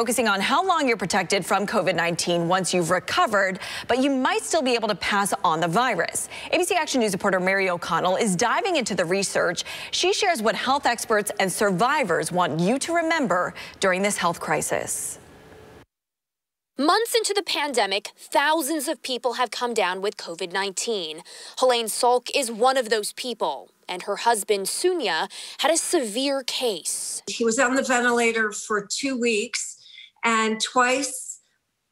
Focusing on how long you're protected from COVID-19 once you've recovered, but you might still be able to pass on the virus. ABC Action News reporter Mary O'Connell is diving into the research. She shares what health experts and survivors want you to remember during this health crisis. Months into the pandemic, thousands of people have come down with COVID 19. Helene Salk is one of those people, and her husband, Sunya, had a severe case. He was on the ventilator for two weeks and twice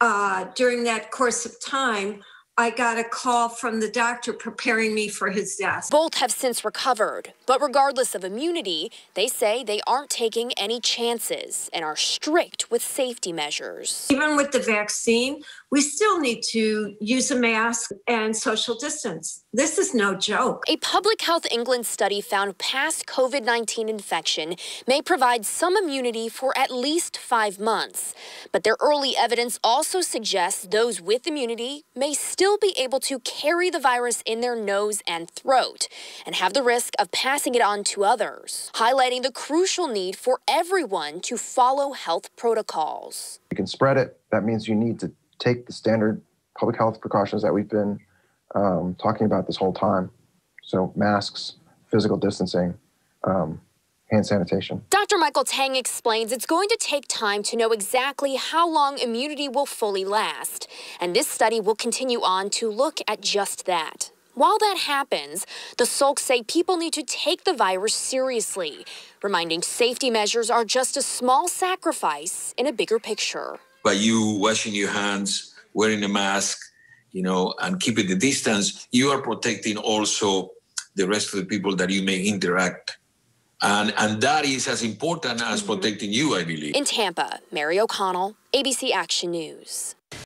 uh, during that course of time, I got a call from the doctor preparing me for his death. Both have since recovered, but regardless of immunity, they say they aren't taking any chances and are strict with safety measures. Even with the vaccine, we still need to use a mask and social distance. This is no joke. A Public Health England study found past COVID 19 infection may provide some immunity for at least five months. But their early evidence also suggests those with immunity may still be able to carry the virus in their nose and throat and have the risk of passing it on to others, highlighting the crucial need for everyone to follow health protocols. You can spread it. That means you need to take the standard public health precautions that we've been um, talking about this whole time. So masks, physical distancing, um, hand sanitation. Dr. Michael Tang explains it's going to take time to know exactly how long immunity will fully last, and this study will continue on to look at just that. While that happens, the Salks say people need to take the virus seriously, reminding safety measures are just a small sacrifice in a bigger picture by you washing your hands, wearing a mask, you know, and keeping the distance, you are protecting also the rest of the people that you may interact. And, and that is as important as mm-hmm. protecting you, I believe. In Tampa, Mary O'Connell, ABC Action News.